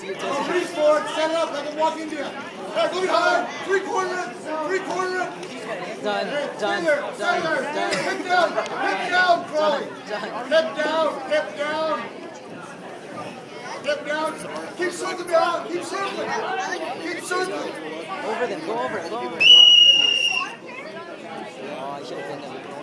it, set it up, let him walk you. Hey, go behind, three corner three corner. Done, done, done, done. Hip down, hip down, Crawley. Hip down, hip down. Hip down. Keep circling behind, keep circling. Keep circling. Over them, go over go over. Oh, I should have been there.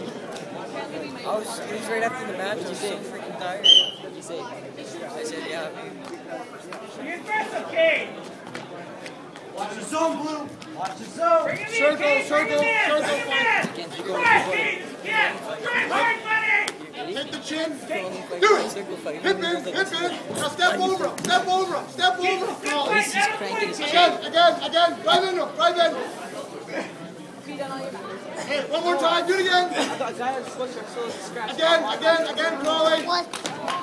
I was, it was right after the match. I was so freaking tired. What'd you say? I said, yeah, dude. Watch the zone, Blue. Watch the zone. Bring him in, Circle, Kate, circle, bring him in, circle. bring him fight. in. Can't you Come go on, over Kate, yeah, drive hard, buddy. Hit the chin. Do it. Circle fight. Hip in, hip in. Now step over him, step over him, step over him. Crawley. He's just cranking his chin. Again, again, again. Drive into him, drive in. Hey, one more time, do it again. Again, again, again, Crawley. What?